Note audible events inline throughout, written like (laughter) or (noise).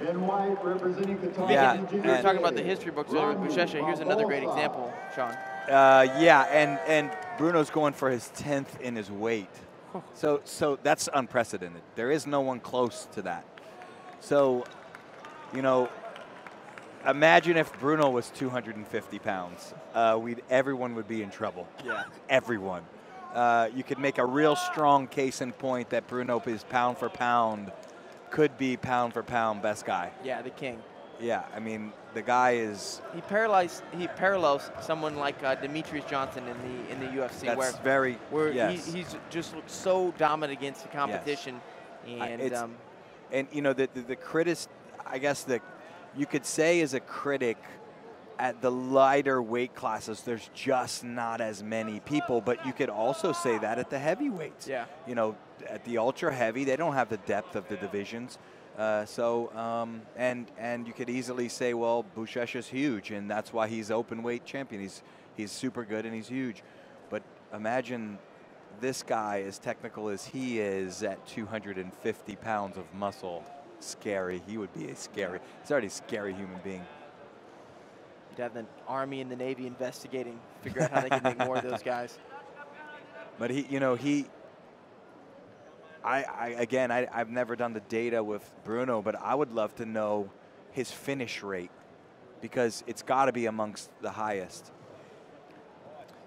In white, representing Qatar. Yeah, in and- We were talking about the history books earlier with Buchecha. Here's another great example, Sean. Uh, yeah, and and Bruno's going for his tenth in his weight, (laughs) so so that's unprecedented. There is no one close to that. So, you know, imagine if Bruno was 250 pounds. Uh, we'd everyone would be in trouble. Yeah. Everyone. Uh, you could make a real strong case in point that Bruno is pound for pound, could be pound for pound best guy. Yeah, the king. Yeah, I mean the guy is. He parallels he parallels someone like uh, Demetrious Johnson in the in the UFC, That's where very. where yes. he, he's just looks so dominant against the competition, I- and um, and you know the the, the critic, I guess the you could say as a critic at the lighter weight classes, there's just not as many people. But you could also say that at the heavyweights. Yeah. You know, at the ultra heavy, they don't have the depth of the divisions. Uh, so um, and and you could easily say, well, Buchecha is huge, and that's why he's open weight champion. He's he's super good and he's huge. But imagine this guy, as technical as he is, at 250 pounds of muscle, scary. He would be a scary. He's already a scary human being. You'd have the army and the navy investigating, figure out how they can make more of those guys. (laughs) But he, you know, he. I, I again, I, I've never done the data with Bruno, but I would love to know his finish rate because it's got to be amongst the highest.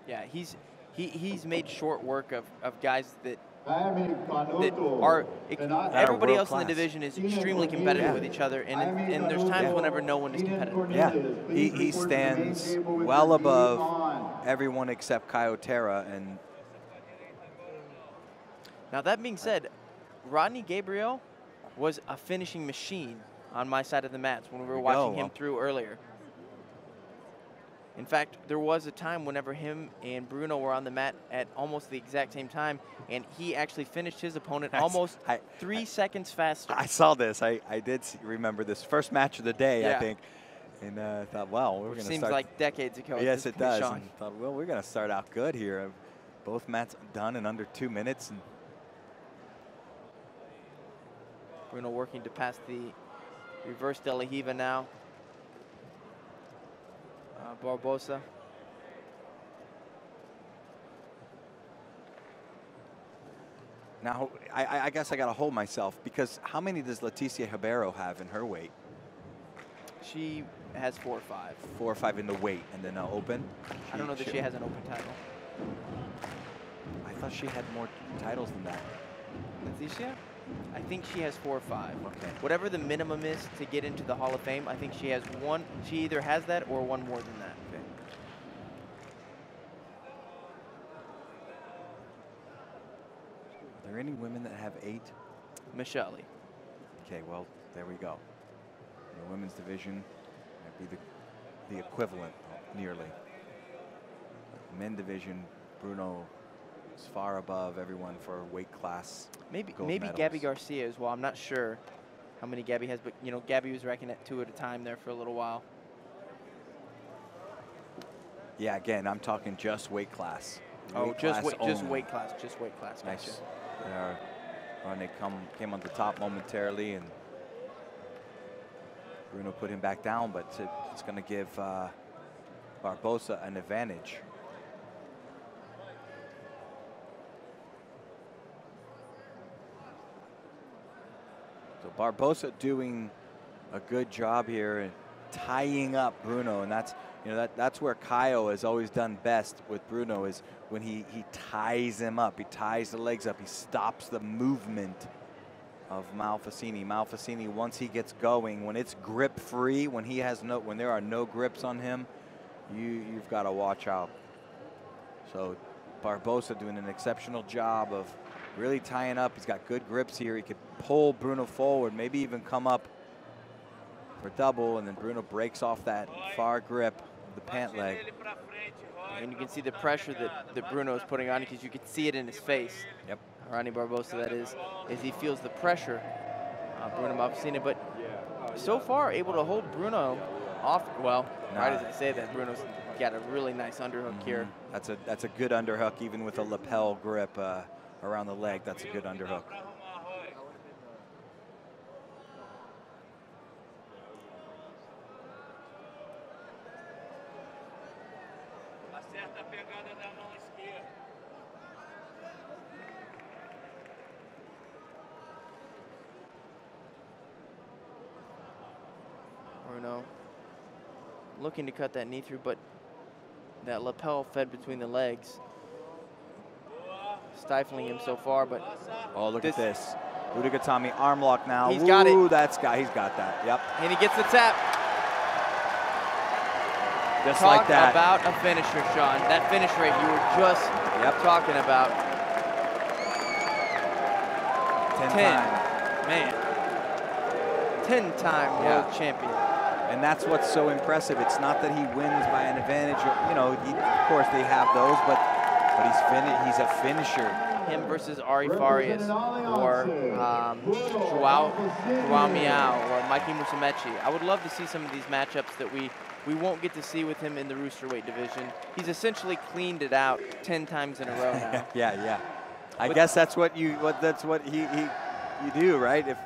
Yeah, he's he, he's made short work of, of guys that Jaime that Canuto. Are Penal- everybody world else in the division is extremely Cornelius. competitive with each other, and Jaime and there's times Canuto. whenever no one is competitive. Yeah, he, he report to the main stands well above everyone except Caio Terra, and Now that being said, Rodnei Gabriel was a finishing machine on my side of the mats when we were watching go. him through earlier. In fact, there was a time whenever him and Bruno were on the mat at almost the exact same time, and he actually finished his opponent (laughs) I almost I- three seconds faster. I saw this. I, I did see, remember this first match of the day, I think, and uh, I thought, well, we're going to seems like decades ago. yes, it does. And thought, well, we're going to start out good here. Uh, Both mats done in under two minutes, and Bruno working to pass the reverse De La Riva now. Uh, Barbosa. now I- I, guess I got to hold myself because how many does Leticia Ribeiro have in her weight? She has four or five. Four or five in the weight, and then uh, open. I don't know that she has an open title. I thought she had more titles than that. Leticia? I think she has four or five. Okay. Whatever the minimum is to get into the Hall of Fame, I think she has one. She either has that or one more than that. Okay. Are there any women that have eight? Michelle. Okay, well, there we go. In the women's division might be the, the equivalent, nearly. Men division, Bruno is far above everyone for weight class. Maybe maybe medals. Gabi Garcia as well. I'm not sure how many Gabi has, but you know Gabi was reckoning at two at a time there for a little while. Yeah, again, I'm talking just weight class. Oh, Weight just class weight, just weight class, just weight class. Gotcha. Nice. They are, when they come came on the top momentarily, and Bruno put him back down, but it's going to give uh, Barbosa an advantage. So Barbosa doing a good job here and tying up Bruno, and that's you know that that's where Caio has always done best with Bruno is when he he ties him up, he ties the legs up, he stops the movement of Malfacine. Malfacine once he gets going, when it's grip free, when he has no when there are no grips on him, you you've got to watch out. So Barbosa doing an exceptional job of really tying up. He's got good grips here. He could pull Bruno forward, maybe even come up for double, and then Bruno breaks off that far grip the pant leg. And you can see the pressure that, that Bruno is putting on because you can see it in his face. Yep. Rodnei Barbosa, that is, as he feels the pressure, uh, Bruno Malfacine. But so far, able to hold Bruno off. Well, right as I say that, Bruno's got a really nice underhook here. Mhm. That's a that's a good underhook, even with a lapel grip uh, around the leg. That's a good underhook. Bruno looking to cut that knee through, but that lapel fed between the legs stifling him so far. But Oh, look This- at this. Ude gatame arm lock now. He's got it. Ooh, that's got he's got that. Yep. and he gets the tap. Just Talk like that. about a finisher, Sean. That finish rate you were just Yep. talking about. Ten, 10. times. Man, 10-time Yeah. world champion. And that's what's so impressive. It's not that he wins by an advantage. Or, you know, he, of course they have those, but but he's fin- he's a finisher. Him versus Ary Farias or um, Joao, Joao Miyao or Mikey Musumeci. I would love to see some of these matchups that we, we won't get to see with him in the Roosterweight division. He's essentially cleaned it out 10 times in a row (laughs) now. yeah, yeah. I guess that's what you what that's what he, he you do, right? If